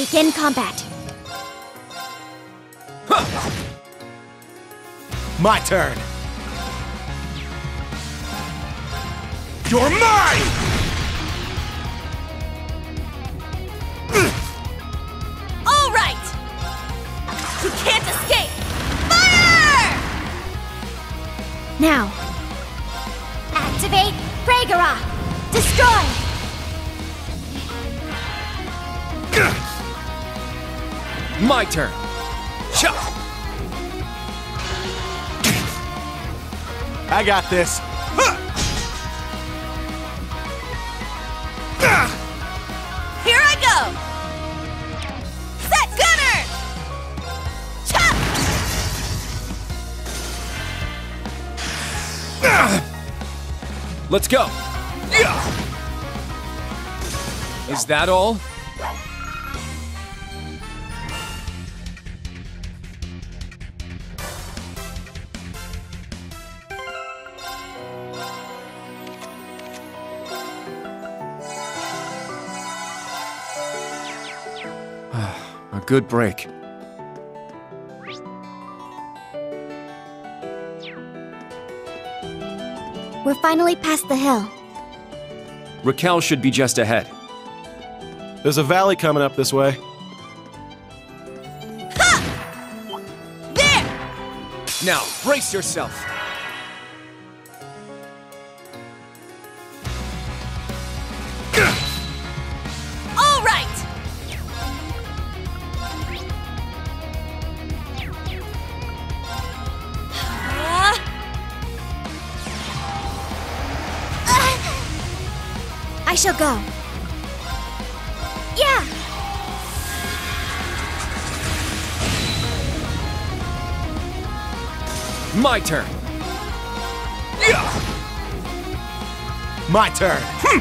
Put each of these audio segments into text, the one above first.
Begin combat. My turn. You're mine! I got this. Here I go! Set gunner! Chop! Let's go. Is that all? Good break. We're finally past the hill. Raquel should be just ahead. There's a valley coming up this way. There! Now, brace yourself. My turn. My turn. Hmm.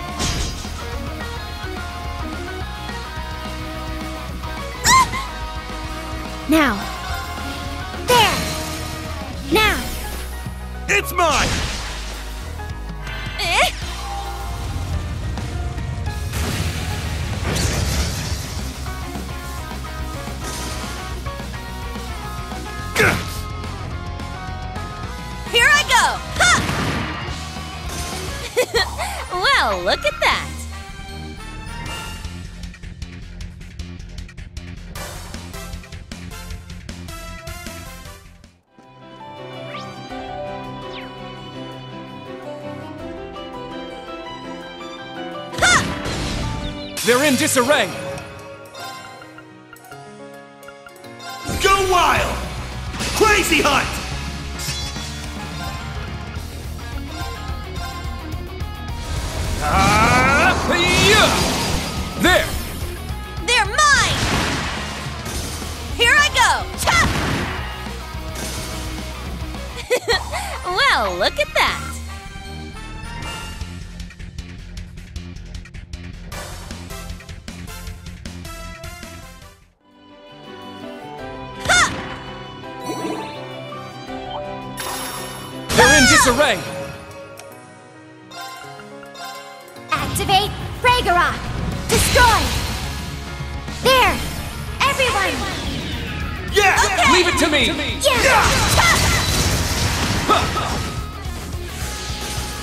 Now. Disarray. Go wild! Crazy hunt!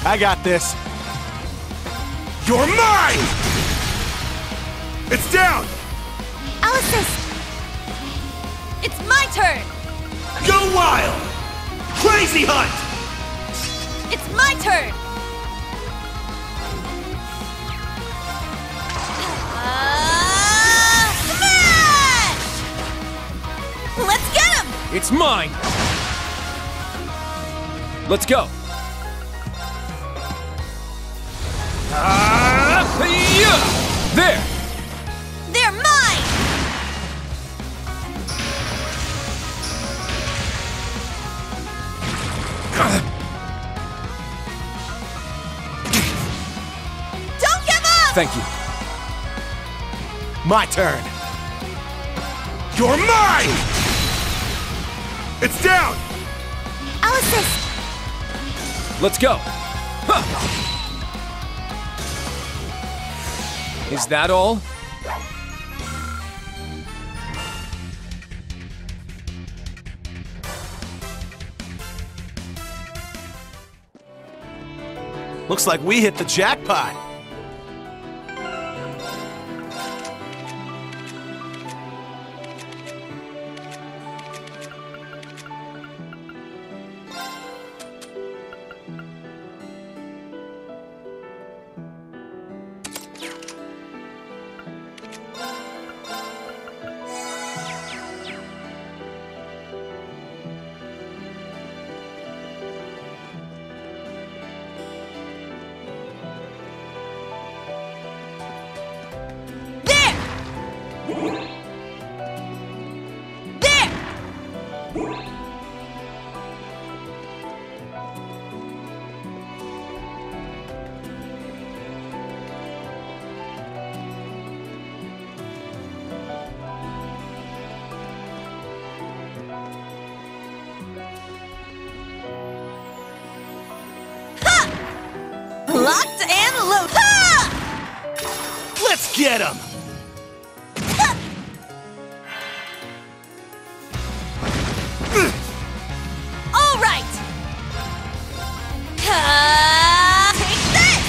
I got this. You're mine! It's down! I'll assist! It's my turn! Go wild! Crazy hunt! It's my turn! Ah, smash! Let's get him! It's mine. Let's go. Ah, yeah! There! They're mine! Don't give up! Thank you. My turn. You're mine! It's down! I'll assist! Let's go. Huh. Is that all? Looks like we hit the jackpot. Locked and loaded. Ha! Let's get him! All right. Ha! Take this.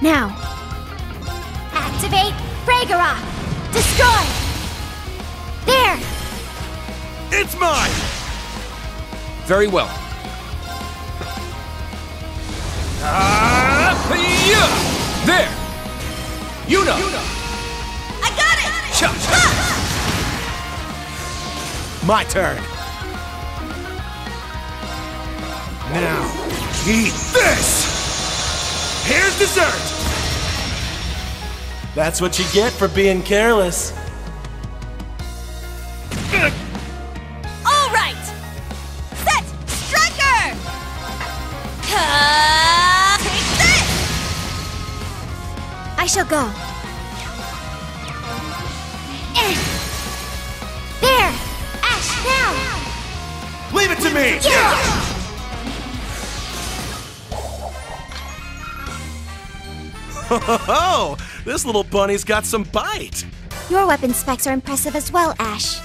Now. Activate Fragorock. Destroy. There. It's mine! Very well. My turn. Now, eat this! Here's dessert! That's what you get for being careless. All right. Set. Striker. Ha! Take this. I shall go. Me! Yeah. Oh, this little bunny's got some bite. Your weapon specs are impressive as well, Ash.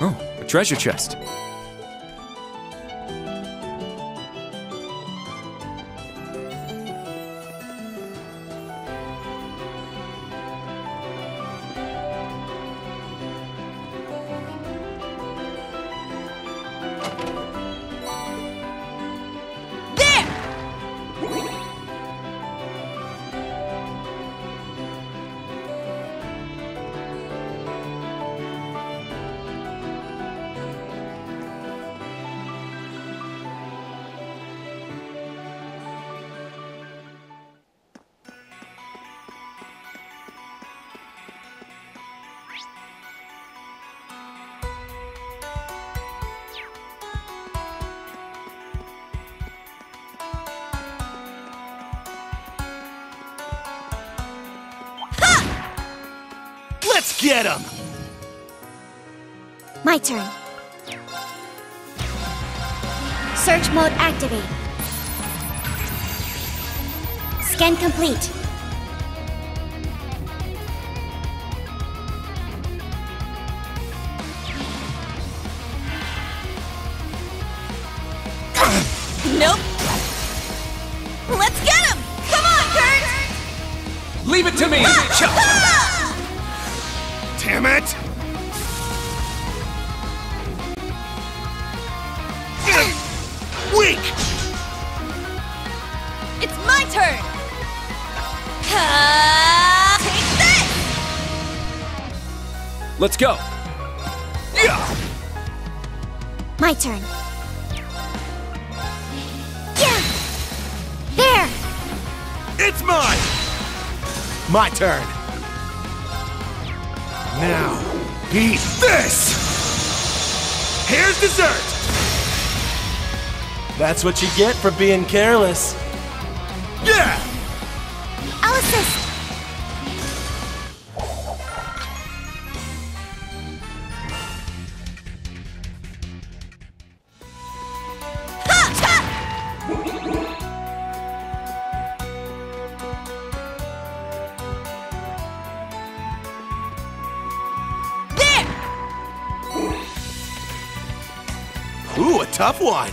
Oh, a treasure chest. Get him! My turn. Search mode activate. Scan complete. Nope. Let's get him. Come on, Kurt. Leave it to me! Ah, Cha. Ha! Damn it! Weak! It's my turn. Ha! Take this. Let's go! Yeah! My turn. Yeah. There. It's mine! My turn. Now, eat this! Here's dessert! That's what you get for being careless. Yeah! I'll assist. Tough one.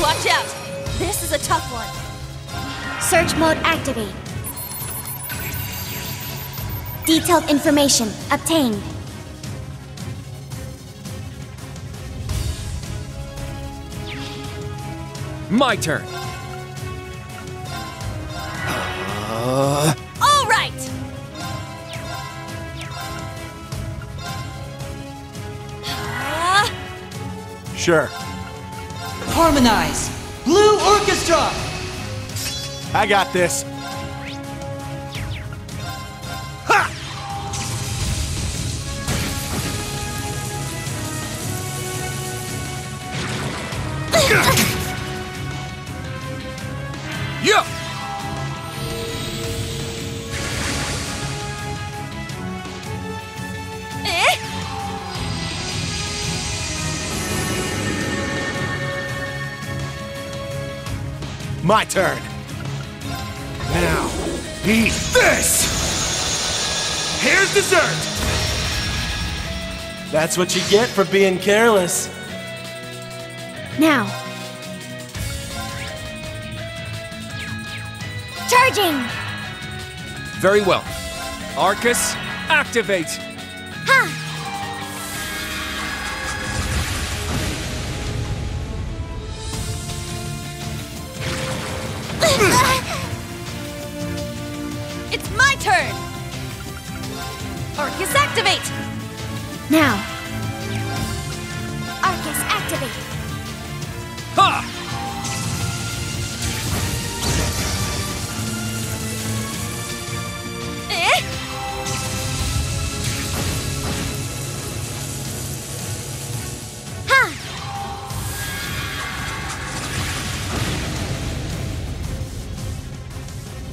Watch out! This is a tough one. Search mode activate. Detailed information obtained. My turn. All Sure. Harmonize! Blue Orchestra! I got this. Ha! Yeah! My turn. Now, eat this! Here's dessert! That's what you get for being careless. Now. Charging! Very well. Arcus, activate! It's my turn! Arcus activate! Now.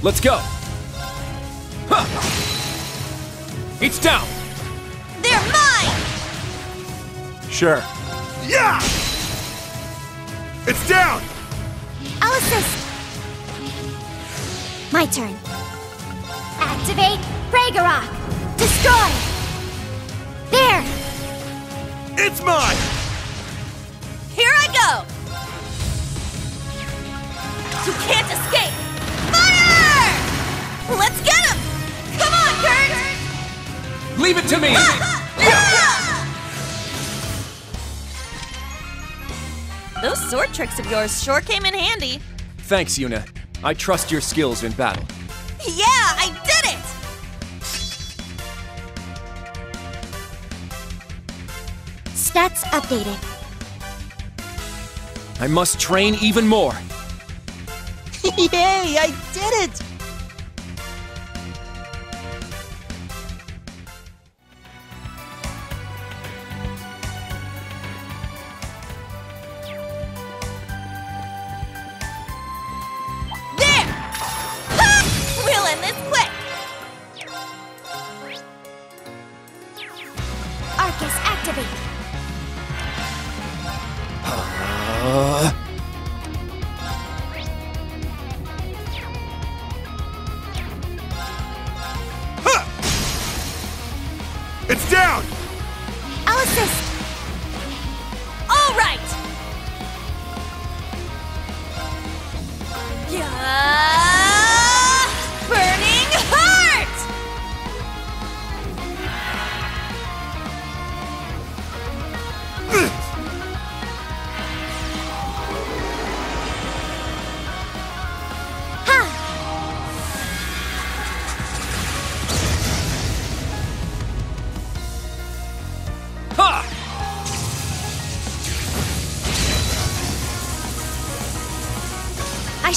Let's go! Ha! It's down! They're mine! Sure. Yeah! It's down! I'll assist. My turn. Activate Ragnarok. Destroy. There. It's mine! Here I go! You can't escape! Fire! Let's get him! Come on, Kurt! Leave it to me! Those sword tricks of yours sure came in handy. Thanks, Yuna. I trust your skills in battle. Yeah, I did it! Stats updated. I must train even more. Yay! I did it!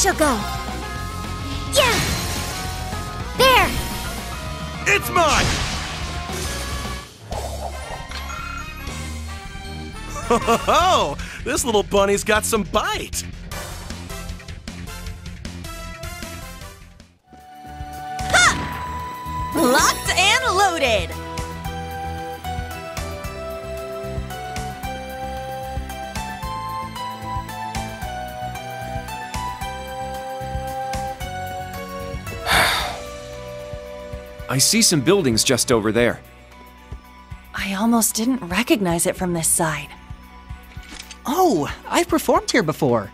Shall go. Yeah. There. It's mine! Oh, this little bunny's got some bite. Locked and loaded! I see some buildings just over there. I almost didn't recognize it from this side. Oh, I've performed here before.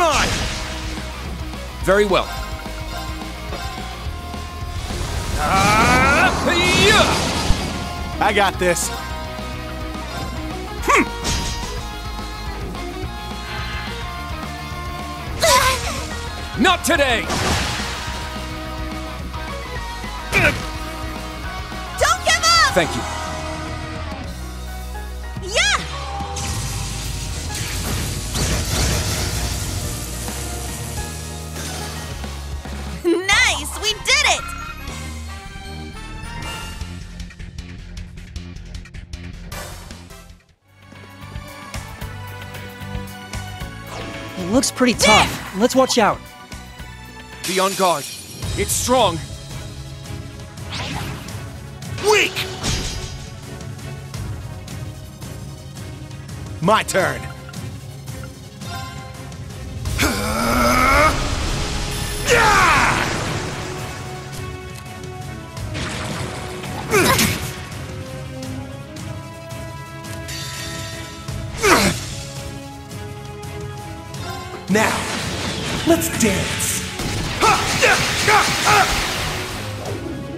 Mine! Very well. Yeah! I got this. Hmm. Not today! Don't give up! Thank you. Looks pretty tough. Let's watch out. Be on guard. It's strong. Weak! My turn. Now, let's dance.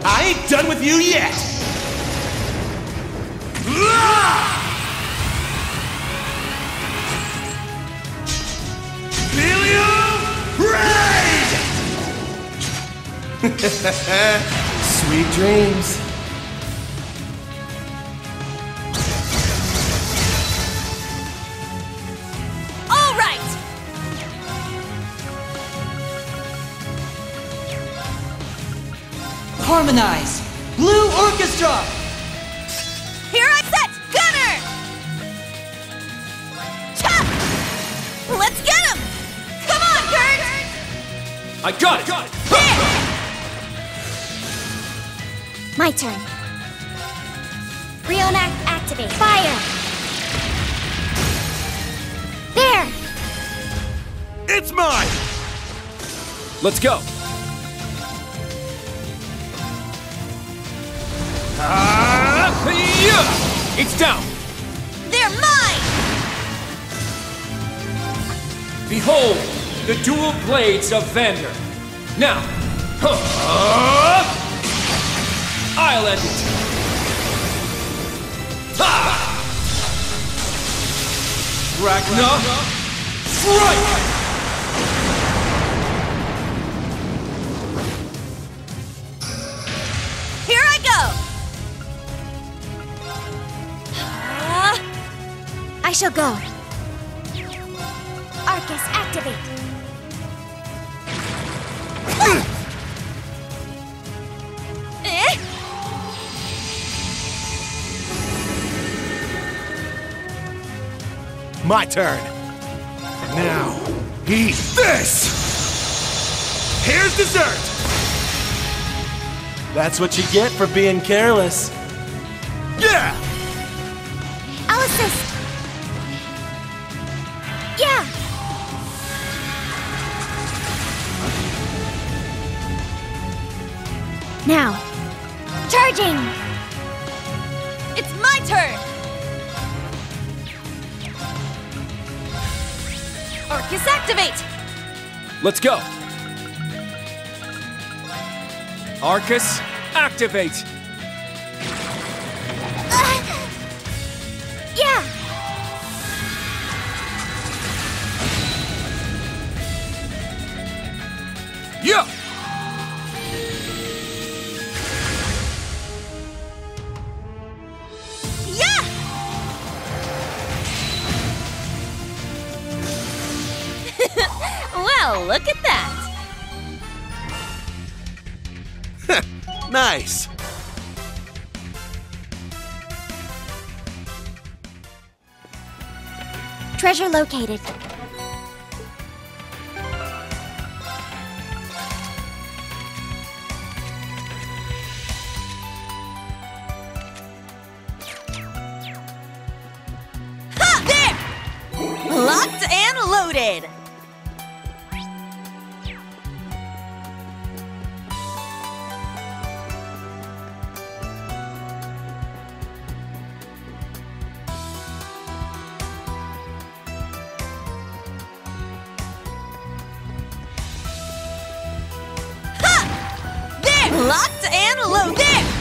I ain't done with you yet. Sweet dreams. Harmonize! Blue Orchestra! Here I set! Gunner! Cha! Let's get him! Come on, Kurt! I got it! got it My turn. Rionac activate. Fire! There! It's mine! Let's go! Ah, it's down! They're mine! Behold, the dual blades of Vander. Now, huh, I'll end it. Ha! Ragna, strike! Shall go. Arcus activate. eh? My turn. Now, eat this! Here's dessert! That's what you get for being careless. Yeah! Now, charging! It's my turn! Arcus activate! Let's go! Arcus, activate! Nice. Treasure located. Locked and loaded.